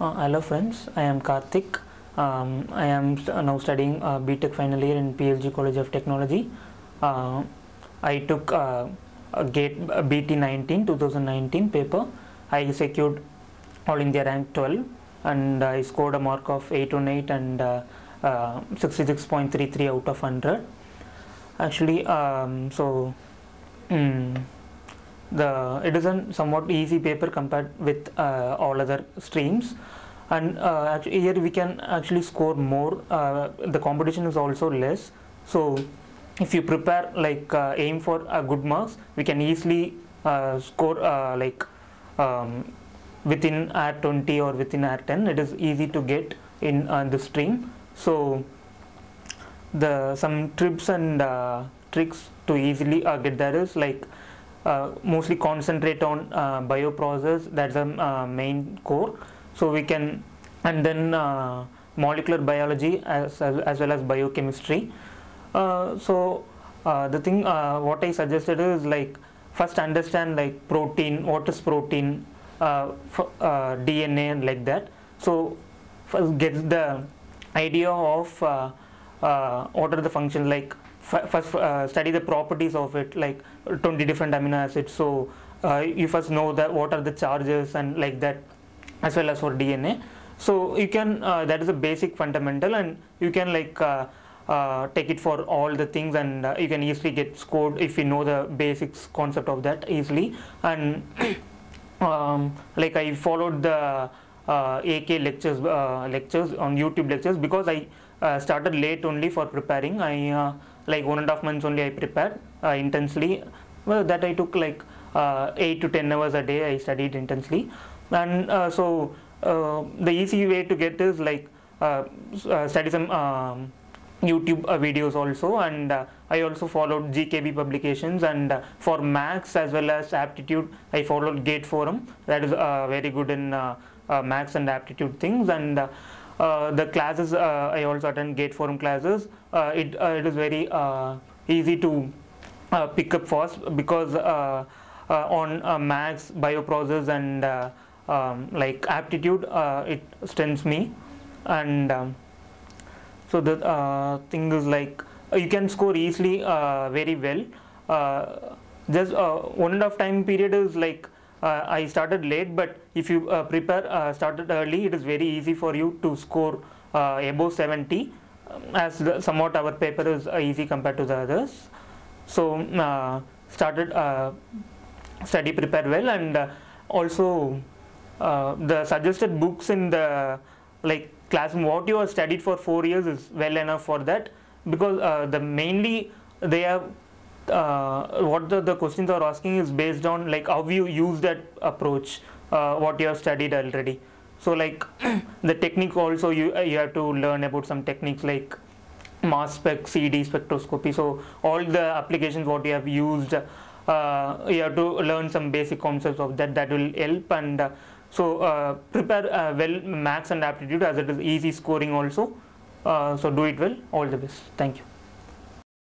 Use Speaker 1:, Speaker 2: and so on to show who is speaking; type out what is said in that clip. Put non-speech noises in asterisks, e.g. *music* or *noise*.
Speaker 1: Uh, hello friends, I am Karthik. Um, I am now studying uh, BTech final year in PSG College of Technology. Uh, I took uh, a GATE uh, BT 19 2019 paper. I secured All India rank 12 and I scored a mark of 818 and uh, uh, 66.33 out of 100. Actually, um, so mm, the it is a somewhat easy paper compared with uh, all other streams. And uh, here we can actually score more uh, the competition is also less. So if you prepare like uh, aim for uh, good marks we can easily uh, score like um, within r 20 or within r 10 it is easy to get in the stream. So the some tips and tricks to easily get there is like mostly concentrate on uh, bioprocess. That's the uh, main core. So we can and then uh, molecular biology as, as, well as biochemistry. Uh, so uh, the thing uh, what i suggested is like first understand like protein what is protein uh, uh, dna and like that. So first get the idea of uh, uh, are the functions like first uh, study the properties of it like 20 different amino acids. So uh, you first know that what are the charges and like that as well as for dna so you can uh, that is a basic fundamental and you can like uh, uh, take it for all the things and you can easily get scored if you know the basics concept of that easily. And *clears throat* um, like I followed the AK lectures uh, lectures on YouTube lectures because I uh, started late only for preparing. I uh, like one and a half months only I prepared uh, intensely. Well, that I took like uh, eight to ten hours a day. I studied intensely, and uh, so uh, the easy way to get is like uh, uh, study some. Um, YouTube uh, videos also, and uh, I also followed GKP publications. And uh, for Max as well as aptitude, I followed Gate Forum. That is uh, very good in uh, uh, Max and aptitude things. And the classes I also attend Gate Forum classes. It it is very easy to pick up fast because on Max, bioprocess, and um, like aptitude, it strengthens me, and. Um, so the uh, thing is like uh, you can score easily uh, very well. Uh, just one and a half time period is like i started late but if you prepare started early it is very easy for you to score above 70 um, as the, somewhat our paper is easy compared to the others. So uh, started study prepare well and also uh, the suggested books in the like classroom what you have studied for four years is well enough for that. Because uh, the mainly they have uh, what the, the questions are asking is based on like how you use that approach uh, what you have studied already. So like *clears throat* the technique also you uh, you have to learn about some techniques like mass spec cd spectroscopy. So all the applications what you have used uh, you have to learn some basic concepts of that that will help. And uh, so uh, prepare uh, well max and aptitude as it is easy scoring also. Uh, so do it well. All the best. Thank you